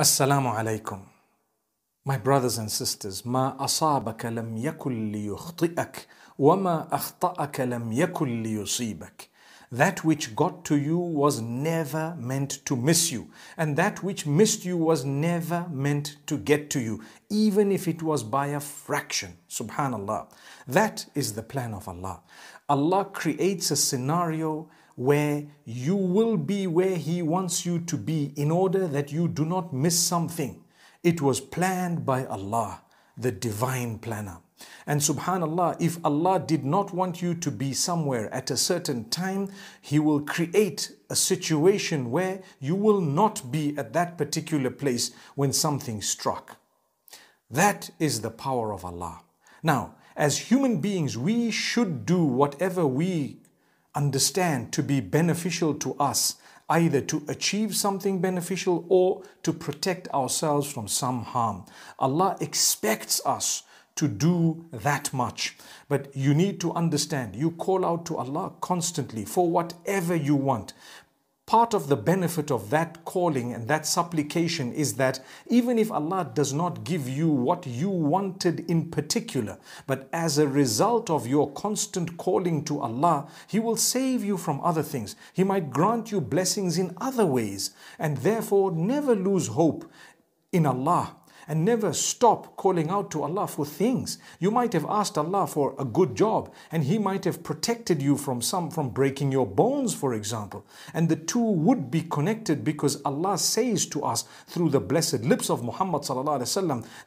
Assalamu alaikum. My brothers and sisters, ما أصابك لم يكن ليخطئك وما أخطأك لم يكن ليصيبك. That which got to you was never meant to miss you, and that which missed you was never meant to get to you, even if it was by a fraction. Subhanallah. That is the plan of Allah. Allah creates a scenario where you will be where He wants you to be in order that you do not miss something. It was planned by Allah, the divine planner. And subhanallah, if Allah did not want you to be somewhere at a certain time, He will create a situation where you will not be at that particular place when something struck. That is the power of Allah. Now, as human beings, we should do whatever we understand to be beneficial to us, either to achieve something beneficial or to protect ourselves from some harm. Allah expects us to do that much. But you need to understand, you call out to Allah constantly for whatever you want. Part of the benefit of that calling and that supplication is that even if Allah does not give you what you wanted in particular, but as a result of your constant calling to Allah, He will save you from other things. He might grant you blessings in other ways, and therefore never lose hope in Allah and never stop calling out to Allah for things. You might have asked Allah for a good job and He might have protected you from some from breaking your bones, for example. And the two would be connected because Allah says to us through the blessed lips of Muhammad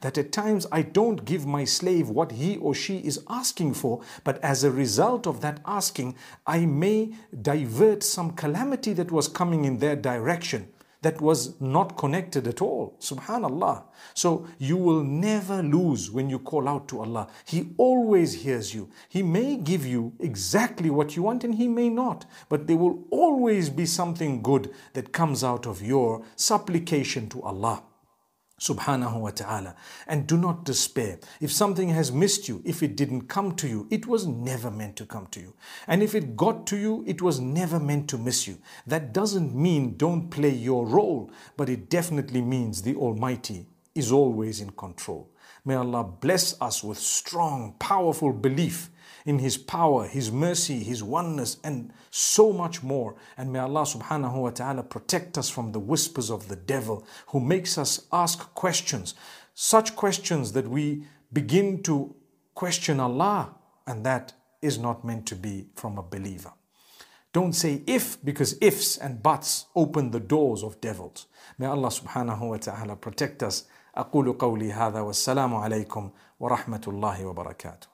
that at times I don't give my slave what he or she is asking for, but as a result of that asking, I may divert some calamity that was coming in their direction that was not connected at all. Subhanallah. So you will never lose when you call out to Allah. He always hears you. He may give you exactly what you want and He may not, but there will always be something good that comes out of your supplication to Allah subhanahu wa ta'ala. And do not despair. If something has missed you, if it didn't come to you, it was never meant to come to you. And if it got to you, it was never meant to miss you. That doesn't mean don't play your role, but it definitely means the Almighty is always in control. May Allah bless us with strong, powerful belief in His power, His mercy, His oneness, and so much more. And may Allah subhanahu wa ta'ala protect us from the whispers of the devil who makes us ask questions, such questions that we begin to question Allah, and that is not meant to be from a believer. Don't say if because ifs and buts open the doors of devils. May Allah subhanahu wa ta'ala protect us. أقول قولي هذا والسلام عليكم ورحمة الله وبركاته